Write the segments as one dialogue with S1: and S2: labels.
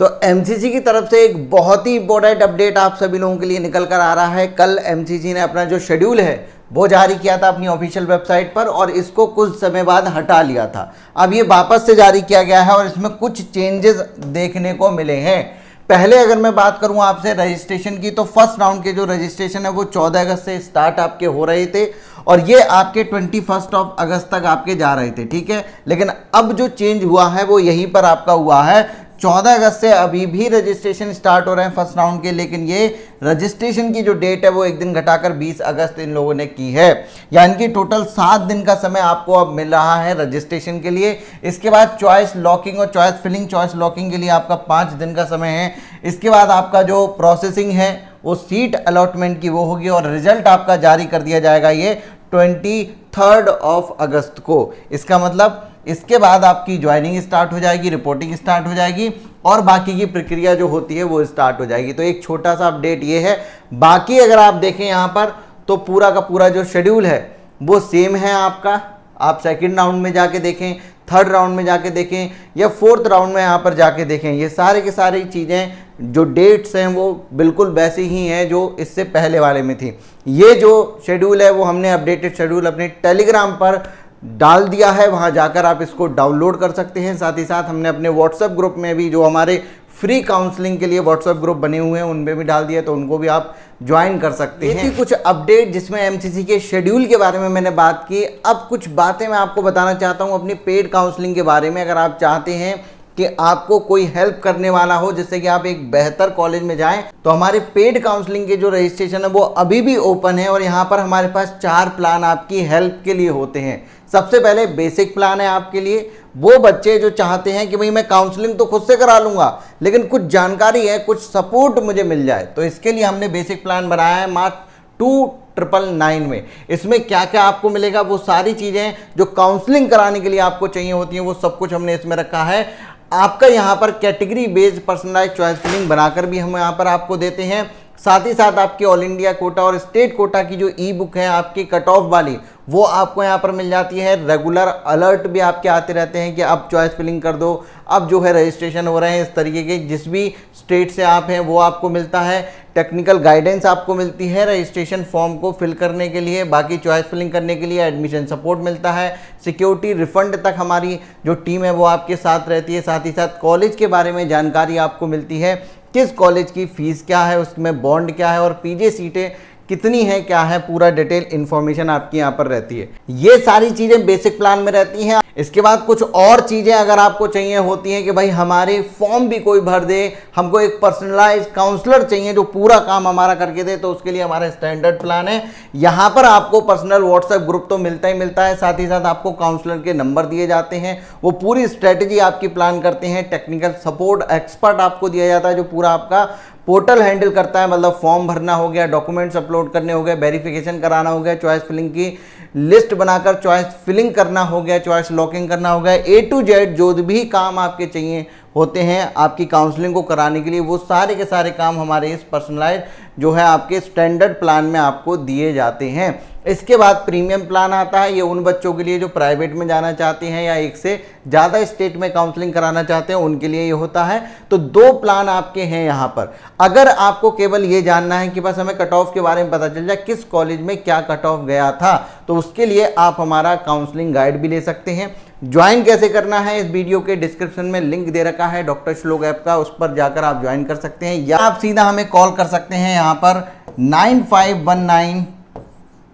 S1: तो एम की तरफ़ से एक बहुत ही इंपॉर्टेंट अपडेट आप सभी लोगों के लिए निकल कर आ रहा है। कल एम ने अपना जो शेड्यूल है, वो जारी किया था अपनी ऑफिशियल वेबसाइट पर और इसको कुछ समय बाद हटा लिया था। अब ये वापस से जारी किया गया है और इसमें कुछ चेंजेस देखने को मिले हैं। पहले अगर मैं बात करूँ आपसे रजिस्ट्रेशन की तो फ़र्स्ट राउंड के जो रजिस्ट्रेशन है, वो 14 अगस्त से स्टार्ट आपके हो रहे थे और ये आपके ट्वेंटी फ़र्स्ट ऑफ़ अगस्त तक आपके जा रहे थे, ठीक है? लेकिन अब जो चेंज हुआ है, वो यहीं पर आपका हुआ है। चौदह अगस्त से अभी भी रजिस्ट्रेशन स्टार्ट हो रहे हैं फ़र्स्ट राउंड के, लेकिन ये रजिस्ट्रेशन की जो डेट है वो एक दिन घटाकर 20 अगस्त इन लोगों ने की है। यानी कि टोटल सात दिन का समय आपको अब मिल रहा है रजिस्ट्रेशन के लिए। इसके बाद चॉइस लॉकिंग और चॉइस फिलिंग चॉइस लॉकिंग के लिए आपका पाँच दिन का समय है। इसके बाद आपका जो प्रोसेसिंग है, वो सीट अलॉटमेंट की वो होगी और रिज़ल्ट आपका जारी कर दिया जाएगा ये ट्वेंटी थर्ड ऑफ़ अगस्त को। इसका मतलब इसके बाद आपकी ज्वाइनिंग स्टार्ट हो जाएगी रिपोर्टिंग स्टार्ट हो जाएगी और बाकी की प्रक्रिया जो होती है वो स्टार्ट हो जाएगी। तो एक छोटा सा अपडेट ये है। बाकी अगर आप देखें यहाँ पर तो पूरा का पूरा जो शेड्यूल है, वो सेम है आपका। आप सेकेंड राउंड में जाके देखें थर्ड राउंड में जाके देखें, या फोर्थ राउंड में यहाँ पर जाके देखें, ये सारे के सारी चीज़ें, जो डेट्स हैं वो बिल्कुल वैसी ही हैं जो इससे पहले वाले में थी। ये जो शेड्यूल है, वो हमने अपडेटेड शेड्यूल अपने टेलीग्राम पर डाल दिया है वहाँ जाकर आप इसको डाउनलोड कर सकते हैं। साथ ही साथ हमने अपने व्हाट्सएप ग्रुप में भी जो हमारे फ्री काउंसलिंग के लिए व्हाट्सएप ग्रुप बने हुए हैं उनमें भी डाल दिया तो उनको भी आप ज्वाइन कर सकते हैं। कुछ अपडेट जिसमें एमसीसी के शेड्यूल के बारे में मैंने बात की। अब कुछ बातें मैं आपको बताना चाहता हूँ अपनी पेड काउंसलिंग के बारे में। अगर आप चाहते हैं कि आपको कोई हेल्प करने वाला हो जिससे कि आप एक बेहतर कॉलेज में जाएँ तो हमारे पेड काउंसलिंग के जो रजिस्ट्रेशन है, वो अभी भी ओपन है और यहाँ पर हमारे पास चार प्लान आपकी हेल्प के लिए होते हैं। सबसे पहले बेसिक प्लान है आपके लिए। वो बच्चे जो चाहते हैं कि भाई मैं काउंसलिंग तो खुद से करा लूँगा, लेकिन कुछ जानकारी है, कुछ सपोर्ट मुझे मिल जाए तो इसके लिए हमने बेसिक प्लान बनाया है मात्र टू ट्रिपल नाइन में। इसमें क्या क्या आपको मिलेगा, वो सारी चीज़ें जो काउंसलिंग कराने के लिए आपको चाहिए होती हैं, वो सब कुछ हमने इसमें रखा है। आपका यहाँ पर category based personalize choice filling बनाकर भी हम यहाँ पर आपको देते हैं। साथ ही साथ आपके ऑल इंडिया कोटा और स्टेट कोटा की जो ई बुक है, आपकी कट ऑफ़ वाली वो आपको यहाँ पर मिल जाती है। रेगुलर अलर्ट भी आपके आते रहते हैं कि अब चॉइस फिलिंग कर दो। अब जो है रजिस्ट्रेशन हो रहे हैं इस तरीके के, जिस भी स्टेट से आप हैं, वो आपको मिलता है। टेक्निकल गाइडेंस आपको मिलती है रजिस्ट्रेशन फॉर्म को फिल करने के लिए। बाकी चॉइस फिलिंग करने के लिए एडमिशन सपोर्ट मिलता है। सिक्योरिटी रिफंड तक हमारी जो टीम है, वो आपके साथ रहती है। साथ ही साथ कॉलेज के बारे में जानकारी आपको मिलती है। किस कॉलेज की फ़ीस क्या है, उसमें बॉन्ड क्या है और पीजे सीटें कितनी है, क्या है, पूरा डिटेल इन्फॉर्मेशन आपकी यहाँ पर रहती है। ये सारी चीज़ें बेसिक प्लान में रहती हैं। इसके बाद कुछ और चीज़ें अगर आपको चाहिए होती हैं कि भाई हमारे फॉर्म भी कोई भर दे, हमको एक पर्सनलाइज काउंसलर चाहिए जो पूरा काम हमारा करके दे तो उसके लिए हमारा स्टैंडर्ड प्लान है। यहाँ पर आपको पर्सनल व्हाट्सएप ग्रुप तो मिलता ही मिलता है, साथ ही साथ आपको काउंसलर के नंबर दिए जाते हैं। वो पूरी स्ट्रेटेजी आपकी प्लान करते हैं टेक्निकल सपोर्ट एक्सपर्ट आपको दिया जाता है, जो पूरा आपका पोर्टल हैंडल करता है। मतलब फॉर्म भरना हो गया डॉक्यूमेंट्स अपलोड करने हो गए वेरिफिकेशन कराना हो गया चॉइस फिलिंग की लिस्ट बनाकर चॉइस फिलिंग करना हो गया, चॉइस लॉकिंग करना हो गया ए टू जेड जो भी काम आपके चाहिए होते हैं, आपकी काउंसलिंग को कराने के लिए, वो सारे के सारे काम हमारे इस पर्सनलाइज जो है आपके स्टैंडर्ड प्लान में आपको दिए जाते हैं। इसके बाद प्रीमियम प्लान आता है। ये उन बच्चों के लिए जो प्राइवेट में जाना चाहते हैं या एक से ज़्यादा स्टेट में काउंसलिंग कराना चाहते हैं, उनके लिए ये होता है। तो दो प्लान आपके हैं यहाँ पर। अगर आपको केवल ये जानना है कि बस हमें कट ऑफ़ के बारे में पता चल जाए, किस कॉलेज में क्या कट ऑफ़ गया था तो उसके लिए आप हमारा काउंसलिंग गाइड भी ले सकते हैं। ज्वाइन कैसे करना है, इस वीडियो के डिस्क्रिप्शन में लिंक दे रखा है। डॉक्टर श्लोक ऐप का, उस पर जाकर आप ज्वाइन कर सकते हैं। या आप सीधा हमें कॉल कर सकते हैं यहाँ पर। Nine five one nine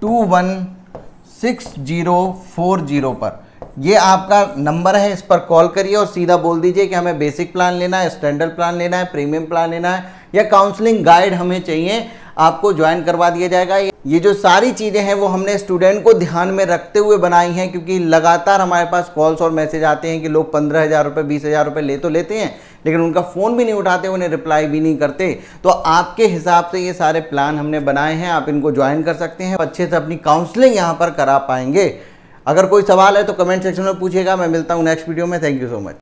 S1: two one six zero four zero पर। ये आपका नंबर है, इस पर कॉल करिए और सीधा बोल दीजिए कि हमें बेसिक प्लान लेना है स्टैंडर्ड प्लान लेना है प्रीमियम प्लान लेना है, या काउंसलिंग गाइड हमें चाहिए। आपको ज्वाइन करवा दिया जाएगा। ये जो सारी चीज़ें हैं, वो हमने स्टूडेंट को ध्यान में रखते हुए बनाई हैं, क्योंकि लगातार हमारे पास कॉल्स और मैसेज आते हैं कि लोग पंद्रह हज़ार रुपये बीस हज़ार रुपये ले तो लेते हैं, लेकिन उनका फ़ोन भी नहीं उठाते, उन्हें रिप्लाई भी नहीं करते। तो आपके हिसाब से ये सारे प्लान हमने बनाए हैं, आप इनको ज्वाइन कर सकते हैं, अच्छे से अपनी काउंसलिंग यहाँ पर करा पाएँगे। अगर कोई सवाल है तो कमेंट सेक्शन में पूछेगा मैं मिलता हूँ नेक्स्ट वीडियो में। Thank you so much